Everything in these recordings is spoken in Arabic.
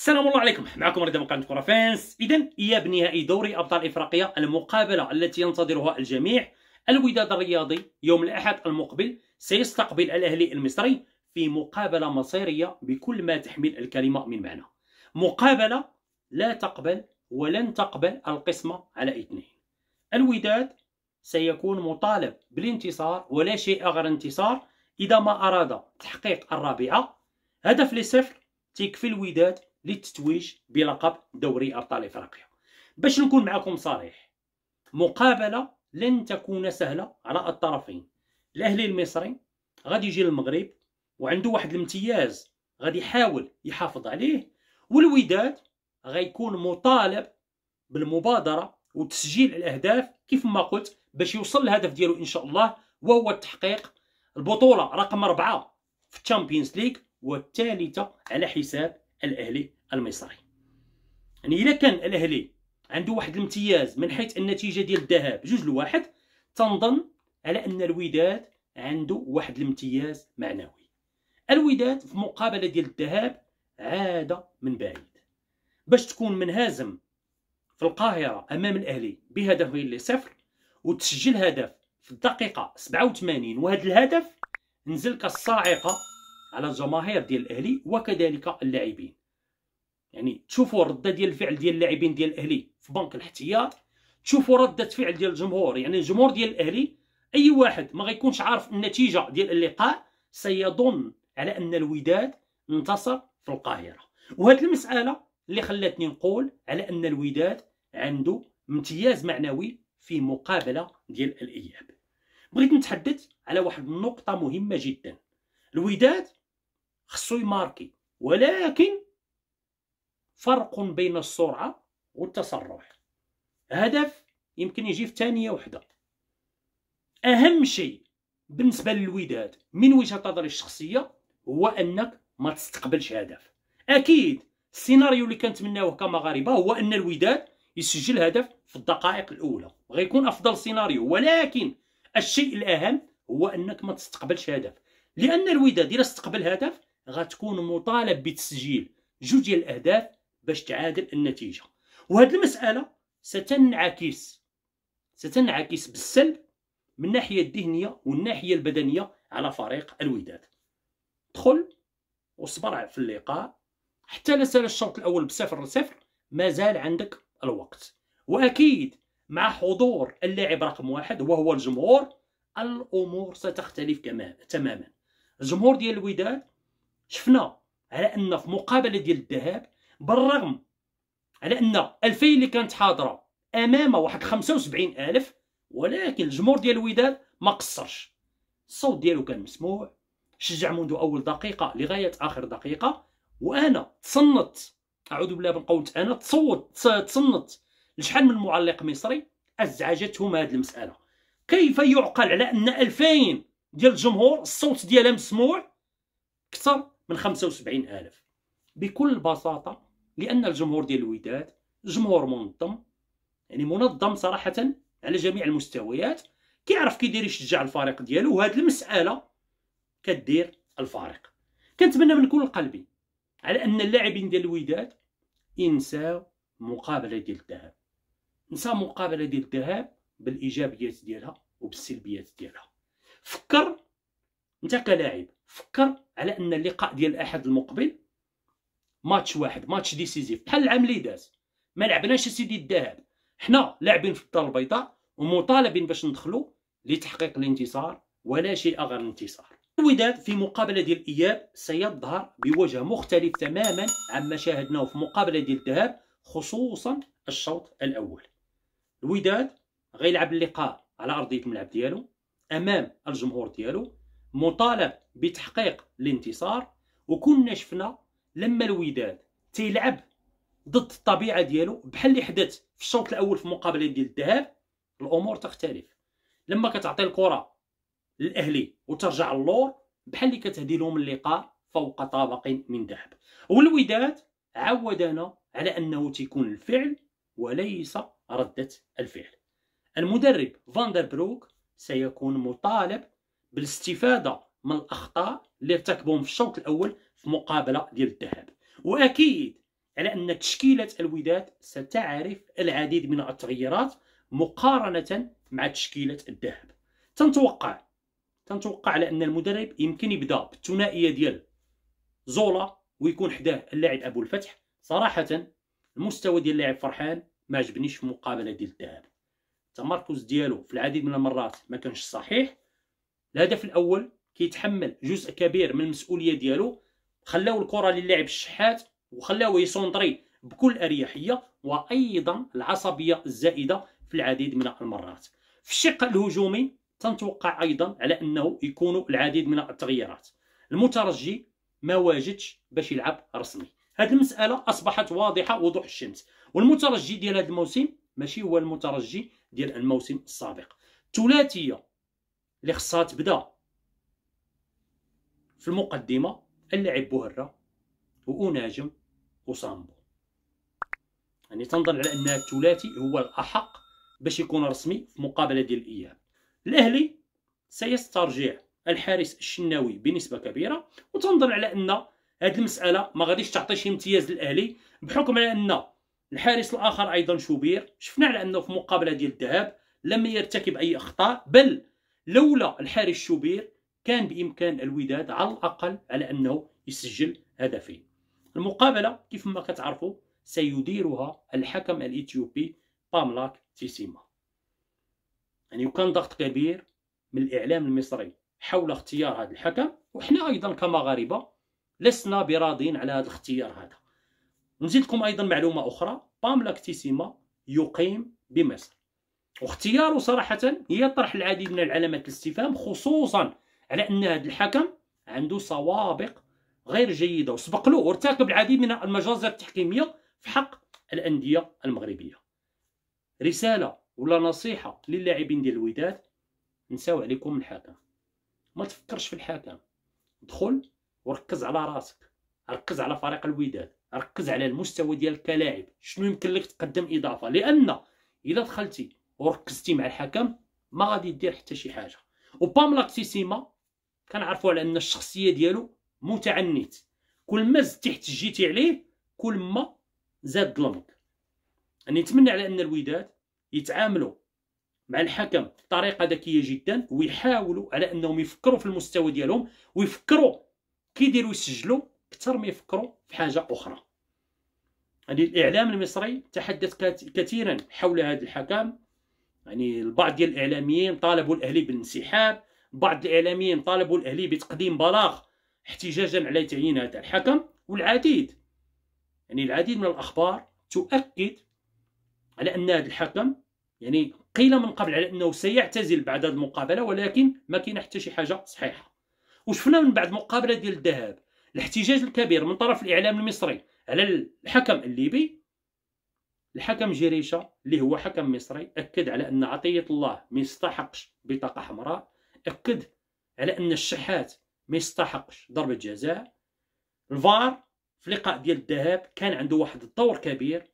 السلام الله عليكم. معكم رضا من قناه كرة فانس. إذا اياب نهائي دوري أبطال إفريقيا المقابلة التي ينتظرها الجميع. الوداد الرياضي يوم الأحد المقبل سيستقبل الأهلي المصري في مقابلة مصيرية بكل ما تحمل الكلمة من معنى. مقابلة لا تقبل ولن تقبل القسمه على إثنين. الوداد سيكون مطالب بالانتصار ولا شيء غير انتصار إذا ما أراد تحقيق الرابعة. هدف لصفر تكفي الوداد للتتويج بلقب دوري أبطال إفريقيا. باش نكون معكم صريح مقابلة لن تكون سهلة على الطرفين. الأهلي المصري غادي يجي للمغرب وعنده واحد الامتياز غادي يحاول يحافظ عليه والوداد غيكون مطالب بالمبادرة وتسجيل الأهداف كيف ما قلت باش يوصل الهدف ديالو إن شاء الله وهو تحقيق البطولة رقم أربعة في ال Champions League والثالثة على حساب الأهلي المصري. يعني إلا كان الأهلي عنده واحد الامتياز من حيث النتيجة ديال الذهاب جوج لواحد تنظن على أن الوداد عنده واحد الامتياز معنوي. الوداد في مقابلة ديال الذهاب عاد من بعيد. باش تكون منهزم في القاهرة أمام الأهلي بهدفين لصفر وتسجل هدف في الدقيقة 87 وهذا الهدف نزل كالصاعقه على الجماهير ديال الأهلي وكذلك اللاعبين. يعني تشوفوا الرده ديال الفعل ديال اللاعبين ديال الأهلي في بنك الاحتياط تشوفوا ردة فعل ديال الجمهور. يعني الجمهور ديال الأهلي أي واحد ما غيكونش عارف النتيجة ديال اللقاء سيظن على أن الوداد انتصر في القاهرة. وهذه المسألة اللي خلاتني نقول على أن الوداد عنده امتياز معنوي في مقابلة ديال الإياب. بغيت نتحدث على واحد النقطة مهمة جدا. الوداد خصو يماركي. ولكن فرق بين السرعة والتسرع هدف يمكن يجي في ثانية وحدة. أهم شيء بالنسبة للوداد من وجهة نظري الشخصية هو أنك ما تستقبلش هدف. أكيد السيناريو اللي كنتمناوه كمغاربة هو أن الوداد يسجل هدف في الدقائق الأولى. غيكون أفضل سيناريو. ولكن الشيء الأهم هو أنك ما تستقبلش هدف. لأن الوداد إذا استقبل هدف غتكون مطالب بتسجيل جوج ديال الأهداف باش تعادل النتيجة. وهذه المسألة ستنعكس ستنعكس بالسلب من الناحيه الذهنية والناحيه البدنية على فريق الوداد. دخل وصبر في اللقاء. حتى لا سال الشوط الأول بصفر لصفر ما زال عندك الوقت. وأكيد مع حضور اللاعب رقم واحد وهو الجمهور الأمور ستختلف تماما. الجمهور ديال الوداد شفنا على أن في مقابلة ديال الذهاب بالرغم على أن 2000 اللي كانت حاضرة أمام واحد 75 ألف ولكن الجمهور ديال الوداد ما قصرش. الصوت ديالو كان مسموع. شجع منذ أول دقيقة لغاية آخر دقيقة وأنا تصنت أعوذ بالله من قولت أنا تصوت تصنت لشحال من معلق مصري أزعجتهم هذه المسألة. كيف يعقل على أن 2000 ديال الجمهور الصوت ديالها مسموع؟ أكثر من 75 ألف. بكل بساطة لأن الجمهور ديال الوداد جمهور منظم يعني منظم صراحة على جميع المستويات كيعرف كيدير يشجع الفريق ديالو وهاد المسألة كدير الفريق. كنتمنى من كل قلبي على أن اللاعبين ديال الوداد ينساو مقابلة ديال الذهاب. نسى مقابلة ديال الذهاب بالإيجابيات ديالها وبالسلبيات ديالها. فكر أنت كلاعب فكر على أن اللقاء ديال الأحد المقبل ماتش واحد match décisif. بحال العام اللي داز. ما لعبناش سيدي الذهب حنا لاعبين في الدار البيضاء ومطالبين باش ندخلوا لتحقيق الانتصار ولا شيء غير الانتصار. الوداد في مقابلة ديال الإياب سيظهر بوجه مختلف تماما عما شاهدناه في مقابلة ديال الذهاب خصوصا الشوط الأول. الوداد غيلعب اللقاء على أرضية الملعب ديالو أمام الجمهور ديالو مطالب بتحقيق الانتصار وكنا شفنا لما الوداد تيلعب ضد الطبيعة ديالو بحال اللي حدث في الشوط الأول في مقابلة ديال الذهاب الأمور تختلف. لما كتعطي الكرة للأهلي وترجع اللور بحال اللي كتهدي لهم اللقاء فوق طبق من ذهب. والوداد عودنا على أنه تيكون الفعل وليس ردة الفعل. المدرب فاندر بروك سيكون مطالب بالاستفادة من الأخطاء اللي ارتكبهم في الشوط الأول في مقابلة ديال الذهاب. وأكيد على أن تشكيلة الوداد ستعرف العديد من التغييرات مقارنة مع تشكيلة الذهب تنتوقع تنتوقع على أن المدرب يمكن يبدأ بالثنائية ديال زولا ويكون حداه اللاعب أبو الفتح. صراحة المستوى ديال اللاعب فرحان ما عجبنيش في المقابلة ديال الذهب التمركز ديالو في العديد من المرات ما كانش صحيح. الهدف الأول كيتحمل جزء كبير من المسؤولية ديالو خلاو الكرة للاعب الشحات وخلاوه يسونطري بكل أريحية وأيضا العصبية الزائدة في العديد من المرات. في الشق الهجومي تنتوقع أيضا على أنه يكون العديد من التغييرات. المترجي ما واجدش باش يلعب رسمي. هذه المسألة أصبحت واضحة وضوح الشمس. والمترجي ديال هذا الموسم ماشي هو المترجي ديال الموسم السابق. ثلاثيه اللي خصها تبدا في المقدمة اللاعب بوهرة وأناجم وصامبو. يعني تنظن على أن الثلاثي هو الأحق باش يكون رسمي في مقابلة ديال الإياب. الأهلي سيسترجع الحارس الشناوي بنسبة كبيرة وتنظن على أن هذه المسألة ما غاديش تعطي شي امتياز للأهلي بحكم على أن الحارس الآخر أيضا شوبير. شفنا على أنه في مقابلة ديال الذهاب لم يرتكب أي أخطاء بل لولا الحارس شوبير كان بإمكان الوداد على الأقل على أنه يسجل هدفين المقابلة كيف ما كتعرفوا سيديرها الحكم الإثيوبي باملاك تيسيما. يعني كان ضغط كبير من الإعلام المصري حول اختيار هذا الحكم وحنا أيضا كمغاربه لسنا براضين على هذا الاختيار هذا. نزيد لكم أيضا معلومة أخرى باملاك تيسيما يقيم بمصر. واختياره صراحة يطرح العديد من العلامات الاستفهام خصوصا على أن هذا الحكم عنده سوابق غير جيدة وسبق له وارتكب العديد من المجازر التحكيمية في حق الأندية المغربية. رسالة ولا نصيحة للاعبين ديال الوداد؟ نساو عليكم الحكم. ما تفكرش في الحكم. دخل وركز على راسك. ركز على فريق الوداد. ركز على المستوى ديالك كلاعب شنو يمكن لك تقدم إضافة؟ لأن اذا دخلتي وركزتي مع الحكم ما غادي دير حتى شي حاجة. وباملا كسيسيما كنعرفوا على أن الشخصية ديالو متعنت. كل ما زدتي احتجيتي عليه كل ما زاد ظلمك يعني نتمنى على أن الوداد يتعاملوا مع الحكم بطريقة ذكية جدا ويحاولوا على أنهم يفكروا في المستوى ديالهم ويفكروا كيديروا يسجلوا أكثر ما يفكروا في حاجة أخرى. يعني الإعلام المصري تحدث كثيرا حول هذا الحكم يعني البعض ديال الاعلاميين طالبوا الاهلي بالانسحاب بعض الاعلاميين طالبوا الاهلي بتقديم بلاغ احتجاجا على تعيين هذا الحكم والعديد. يعني العديد من الأخبار تؤكد على أن هذا الحكم يعني قيل من قبل على أنه سيعتزل بعد هذه المقابلة ولكن ما كاين حتى شي حاجة صحيحة. وشفنا من بعد مقابلة ديال الذهاب الاحتجاج الكبير من طرف الإعلام المصري على الحكم الليبي الحكم جريشة اللي هو حكم مصري أكد على أن عطية الله ما يستحقش بطاقة حمراء أكد على أن الشحات ما يستحقش ضربة جزاء. الفار في اللقاء ديال الذهاب كان عنده واحد الدور كبير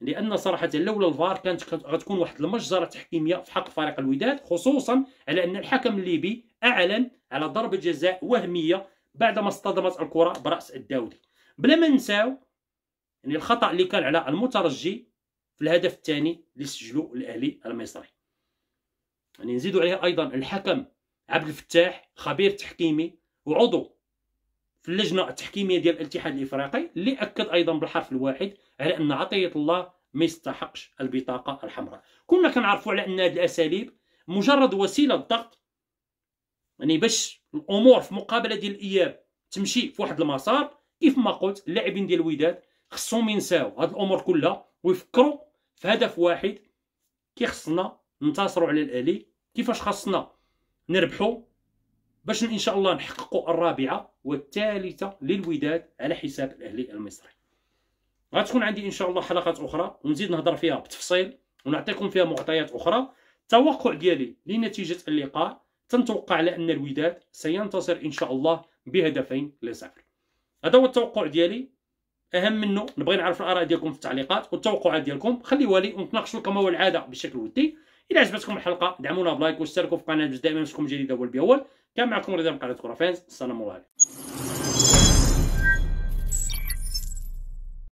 لأن صراحة لولا الفار كانت غتكون واحد المجزرة تحكيمية في حق فريق الوداد خصوصا على أن الحكم الليبي أعلن على ضربة جزاء وهمية بعدما اصطدمت الكرة برأس الداودي بلا ما نساو يعني الخطأ اللي كان على المترجي في الهدف الثاني اللي سجلوا الأهلي المصري. يعني نزيدوا عليه أيضا الحكم عبد الفتاح خبير تحكيمي وعضو في اللجنة التحكيمية ديال الاتحاد الإفريقي اللي أكد أيضا بالحرف الواحد على أن عطية الله ما يستحقش البطاقة الحمراء. كنا كنعرفوا على أن هذه الأساليب مجرد وسيلة ضغط يعني باش الأمور في مقابلة ديال الإياب تمشي في واحد المسار كيف ما قلت اللاعبين ديال الوداد خصهم ينساو هاد الأمور كلها ويفكروا في هدف واحد كي خصنا ننتصروا على الأهلي. كيفاش خصنا نربحوا باش إن شاء الله نحققوا الرابعة والثالثة للوداد على حساب الأهلي المصري. غتكون عندي إن شاء الله حلقات أخرى ونزيد نهضر فيها بتفصيل ونعطيكم فيها معطيات أخرى. التوقع ديالي لنتيجة اللقاء تنتوقع على أن الوداد سينتصر إن شاء الله بهدفين لصفر. هذا هو التوقع ديالي. أهم منه نبغي نعرف الآراء ديالكم في التعليقات والتوقعات ديالكم. خليوها لي ونتناقشوا كما هو العادة بشكل ودي. إلى عجبتكم الحلقة دعمونا بلايك واشتركوا في القناه باش دائما نشوفكم جديده أول بأول. كان معكم رضا من قناة كره السلام عليكم.